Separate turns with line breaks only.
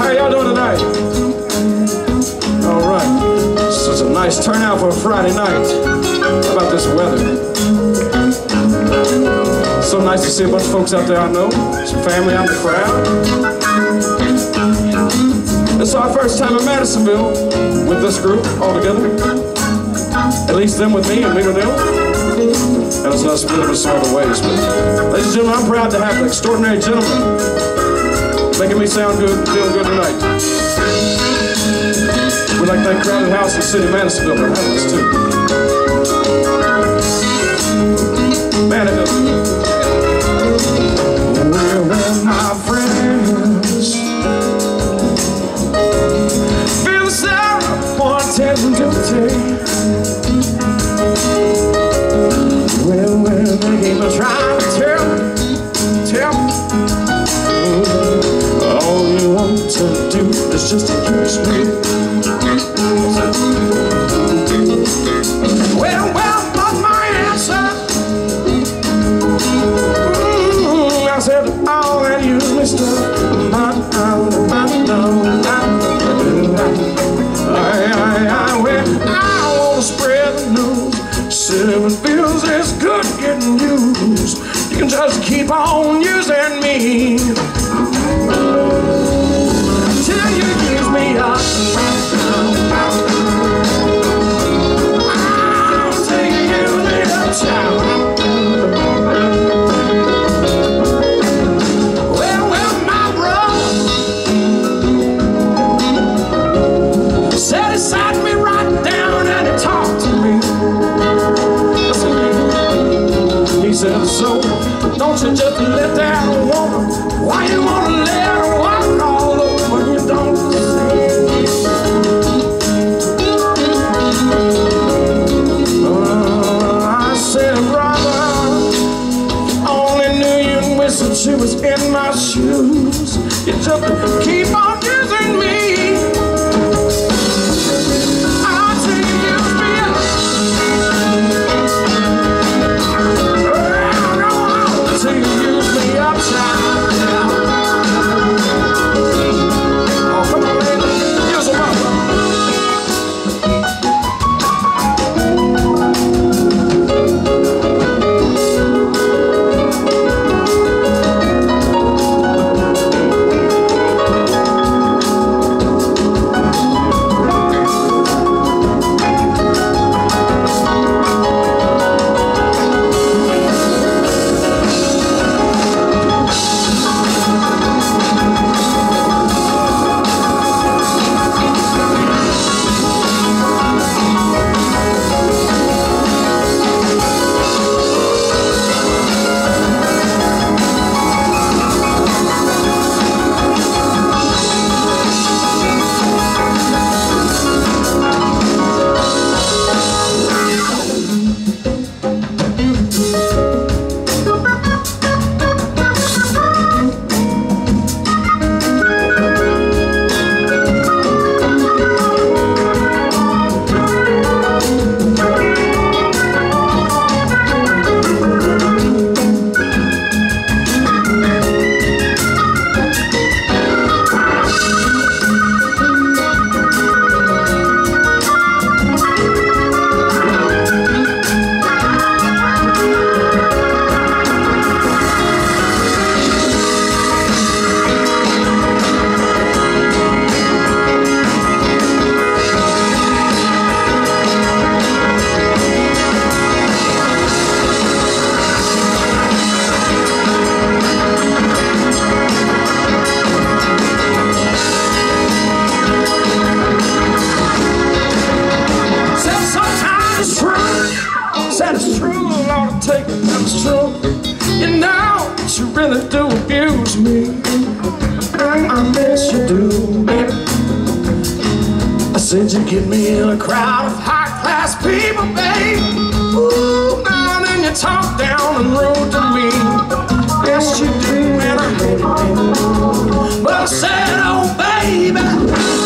How y'all doing tonight? All right, is a nice turnout for a Friday night. How about this weather? So nice to see a bunch of folks out there I know, some family out in the crowd. It's our first time in Madisonville with this group all together. At least them with me and me with them. And it's not split up in some other ways. But, ladies and gentlemen, I'm proud to have an extraordinary gentleman making me sound good, feeling good tonight. We'd like that Crowded House in city for having us too. Man. Well, well, my friends, feel the sound for attention to do is just to use me. Well, well, but my answer. Mm, I said, all that you mister. I, I, I. I, I, want to spread the news. Seven feels it's good getting used. You can just keep on using me. Me up. was drunk You know you really do abuse me. I guess you do, I said you get me in a crowd of high-class people, babe. Ooh, now then you talk down and rude to me. Yes, you do, and I hate it, But I said, oh, baby.